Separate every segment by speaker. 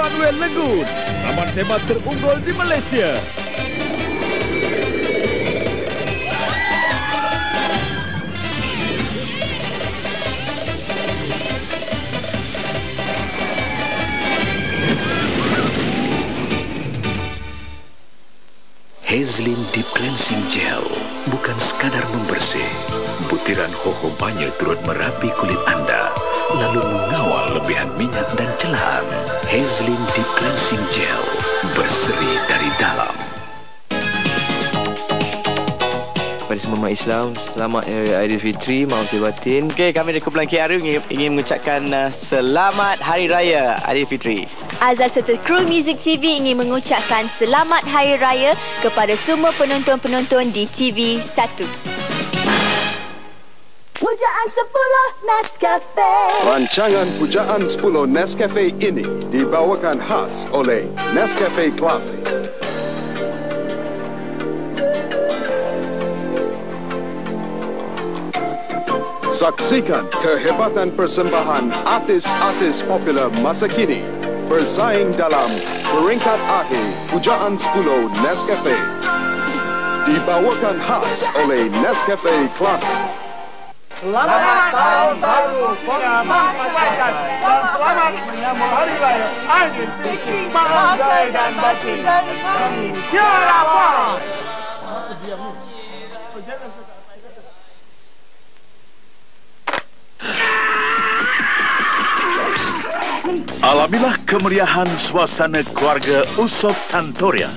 Speaker 1: Samuel Legun, taman tema terunggul di Malaysia.
Speaker 2: Hazlin Deep Cleansing Gel bukan sekadar membersih. Butiran hohobanya turut merapi kulit anda, lalu mengawal lebihan minyak dan celahan. Hazlin Deep Cleansing Gel berseri dari dalam.
Speaker 3: Kepada semua umat Islam, selamat Hari Aidilfitri, maaf saya batin. Okey, kami dari Kumpulan KRU ingin, ingin mengucapkan uh, selamat Hari Raya Aidilfitri.
Speaker 4: Azaz serta kru Music TV ingin mengucapkan selamat Hari Raya kepada semua penonton-penonton di TV1.
Speaker 5: Pujaan 10 Nescafe.
Speaker 6: Rancangan Pujaan 10 Nescafe ini dibawakan khas oleh Nescafe Classic. Saksikan kehebatan persembahan artis-artis popular masa kini bersaing dalam peringkat akhir Pujaan 10 Nescafe. Dibawakan khas oleh Nescafe Classic.
Speaker 7: Selamat Tahun Baru para masyarakat dan selamat menyambut Hari Raya Aidilfitri Maaf Zahir dan Batin. Kami Tiara.
Speaker 1: Alamilah kemeriahan suasana keluarga Usop Santoria.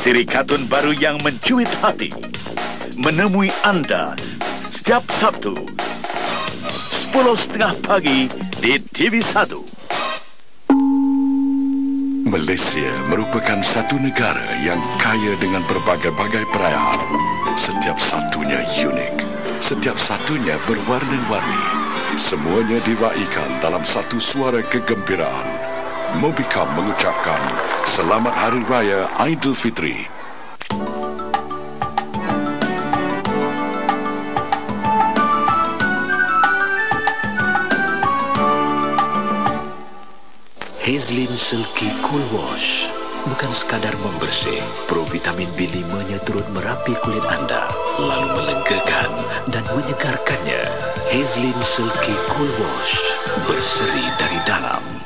Speaker 1: Siri kartun baru yang mencuit hati menemui anda setiap Sabtu 10.30 pagi di TV1.
Speaker 8: Malaysia merupakan satu negara yang kaya dengan berbagai-bagai perayaan. Setiap satunya unik. Setiap satunya berwarna-warni. Semuanya diraikan dalam satu suara kegembiraan. Mobicom mengucapkan Selamat Hari Raya Aidilfitri.
Speaker 2: Hazlin Silky Cool Wash bukan sekadar membersih. Provitamin B5-nya turut merapi kulit anda, lalu melegakan dan menyegarkannya. Hazlin Silky Cool Wash berseri dari dalam.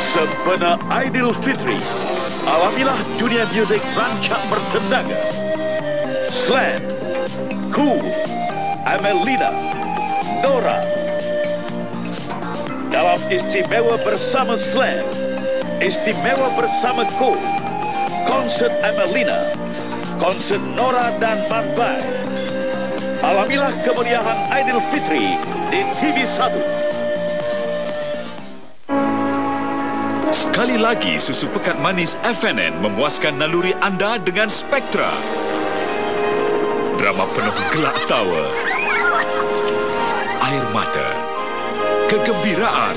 Speaker 1: Sempena Aidilfitri, alamilah dunia muzik rancak bertendangan. Slam, Cool, Amelina, Dora. Dalam istimewa bersama Slam, istimewa bersama Cool, konsert Amelina, konsert Nora dan Manbai. Alamilah kemeriahan Aidilfitri di TV1.
Speaker 9: Sekali lagi susu pekat manis FNN memuaskan naluri anda dengan Spektra. Drama penuh gelak tawa, air mata, kegembiraan,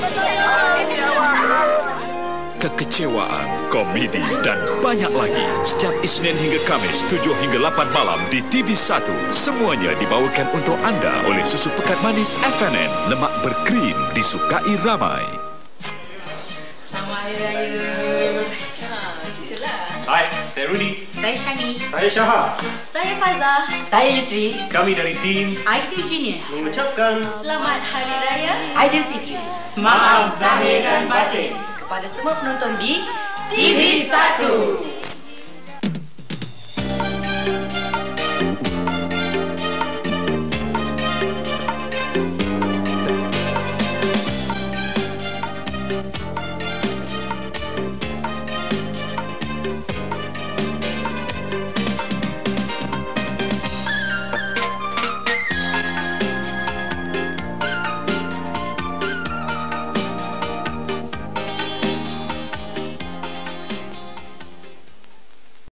Speaker 9: kekecewaan, komedi dan banyak lagi. Setiap Isnin hingga Kamis 7 hingga 8 malam di TV1. Semuanya dibawakan untuk anda oleh susu pekat manis FNN. Lemak berkrim disukai ramai.
Speaker 10: Saya Rudy.
Speaker 11: Saya Shani.
Speaker 10: Saya Syaha.
Speaker 11: Saya Fazah. Saya Yusri.
Speaker 10: Kami dari tim
Speaker 11: IQ Genius.
Speaker 10: mengucapkan
Speaker 11: Selamat Hari Raya
Speaker 12: Aidilfitri.
Speaker 11: Maaf Zahir dan Batin.
Speaker 12: Kepada semua penonton di
Speaker 11: TV1.